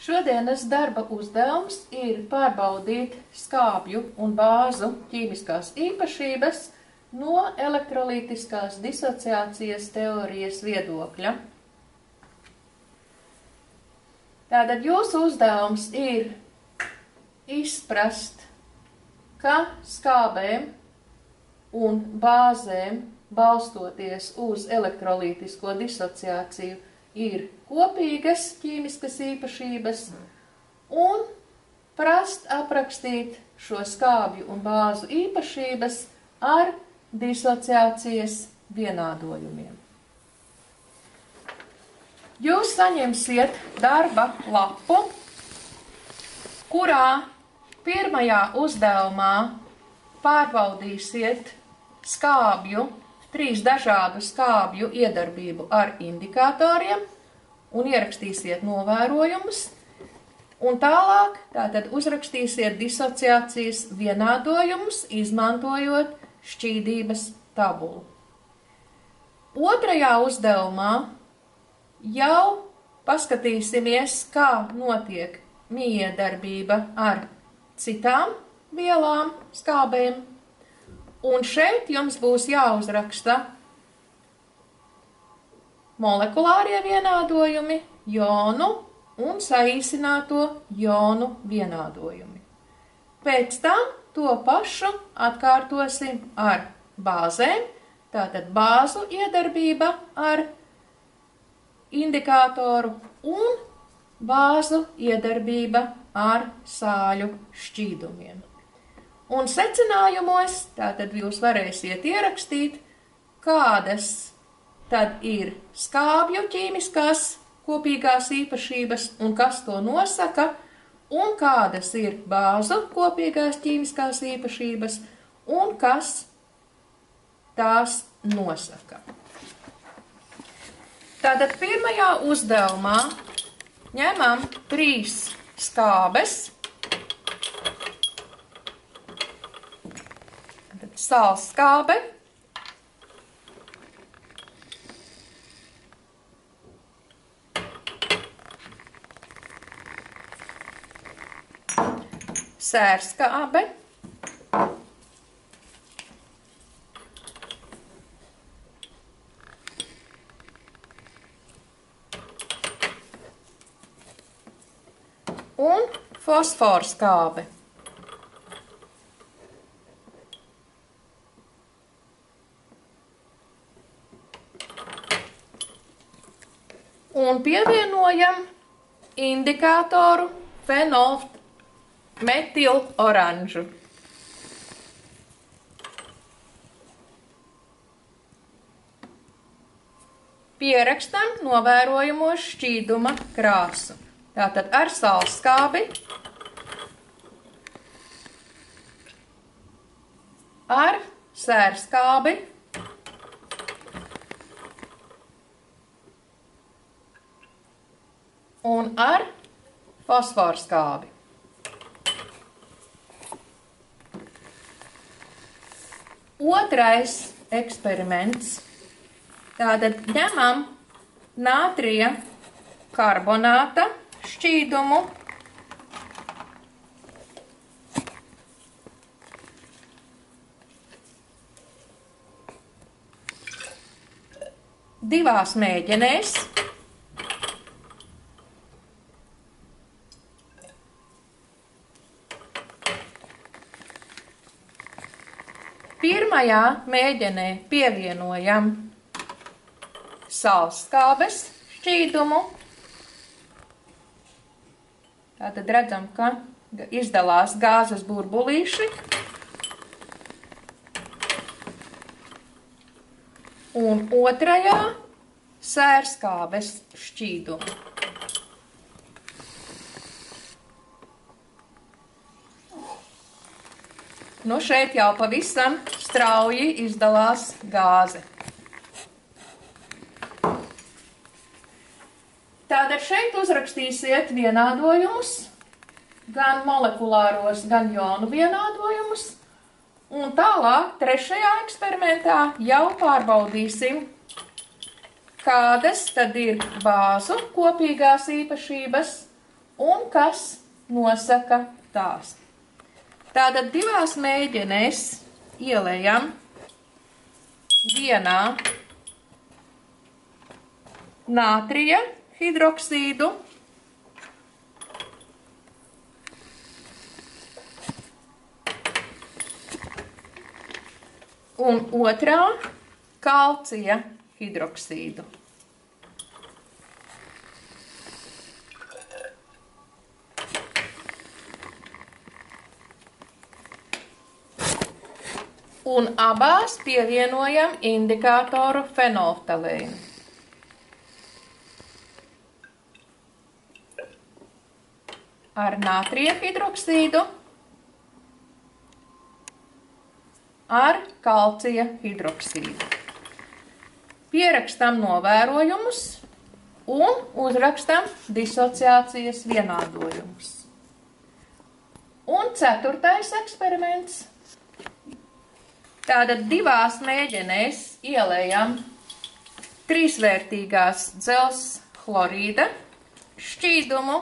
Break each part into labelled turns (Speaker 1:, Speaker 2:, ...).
Speaker 1: Šodienas darba uzdevums ir pārbaudīt skābju un bāzu ķīmiskās īpašības no elektrolītiskās disociācijas teorijas viedokļa. Tātad jūsu uzdevums ir izprast, ka skābēm un bāzēm balstoties uz elektrolītisko disociāciju ir kopīgas ķīmiskas īpašības un prast aprakstīt šo skābju un bāzu īpašības ar disociācijas vienādojumiem. Jūs saņemsiet darba lapu, kurā pirmajā uzdevumā pārbaudīsiet skābju trīs dažādu skābju iedarbību ar indikatoriem un ierakstīsiet novērojumus. Un tālāk tātad uzrakstīsiet disociācijas vienādojumus, izmantojot šķīdības tabulu. Otrajā uzdevumā jau paskatīsimies, kā notiek miedarbība ar citām vielām, skābēm Un šeit jums būs jāuzraksta molekulārie vienādojumi, jonu un saīsināto jonu vienādojumi. Pēc tam to pašu atkārtosim ar bāzēm, tātad bāzu iedarbība ar indikātoru un bāzu iedarbība ar sāļu šķīdumiem. Un secinājumos tātad jūs varēsiet ierakstīt, kādas tad ir skābju ķīmiskās kopīgās īpašības un kas to nosaka, un kādas ir bāzu kopīgās ķīmiskās īpašības un kas tās nosaka. Tātad pirmajā uzdevumā ņemam trīs skābes sāls skābe. Sērskābe. Un fosforskābe. Un pievienojam indikātoru fenolmetilu oranžu. Pierakstam novērojamo šķīduma krāsu. Tātad ar salskābi, ar sērskābi un ar fosforu skābi. Otrais eksperiments. Tātad ņemam nātrija karbonāta šķīdumu. Divās mēģinēs Pirmajā mēģinē pievienojam salskābes šķīdumu. Tātad redzam, ka izdalās gāzes burbulīši. Un otrajā sērskābes šķīdumu. Nu, šeit jau pavisam strauji izdalās gāze. Tātad šeit uzrakstīsiet vienādojumus, gan molekulāros, gan jonu vienādojumus. Un tālāk, trešajā eksperimentā jau pārbaudīsim, kādas tad ir bāzu kopīgās īpašības un kas nosaka tās. Tātad divās mēģinēs ielējam. Vienā nātrija hidroksīdu. Un otrā kalcija hidroksīdu. Un abās pievienojam indikātoru fenolftalēnu. Ar nātrija hidroksīdu ar kalcija hidroksīdu. Pierakstam novērojumus un uzrakstam disociācijas vienādojumus. Un ceturtais eksperiments. Tātad divās mēģinēs ielējam trīsvērtīgās dzels chlorīda šķīdumu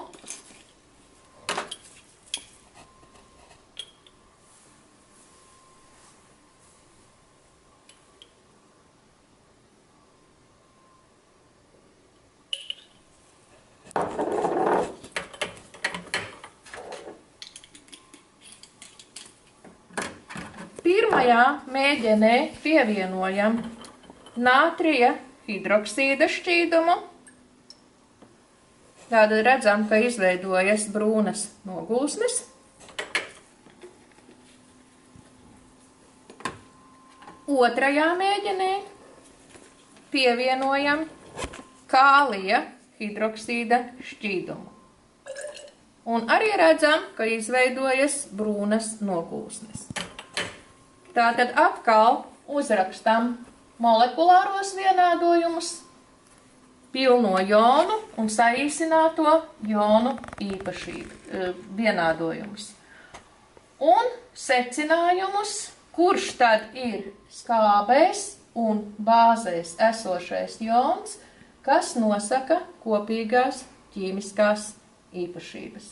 Speaker 1: Pirmajā mēģinē pievienojam nātrija hidroksīda šķīdumu. Tātad redzam, ka izveidojas brūnas nogulsnes. Otrajā mēģinē pievienojam kālija hidroksīda šķīdumu. Un arī redzam, ka izveidojas brūnas nogulsnes. Tātad atkal uzrakstam molekulāros vienādojumus, pilno jonu un saīsināto jonu īpašību e, vienādojumus. Un secinājumus, kurš tad ir skābēs un bāzēs esošais jons, kas nosaka kopīgās ķīmiskās īpašības.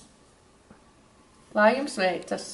Speaker 1: Lai jums veicas!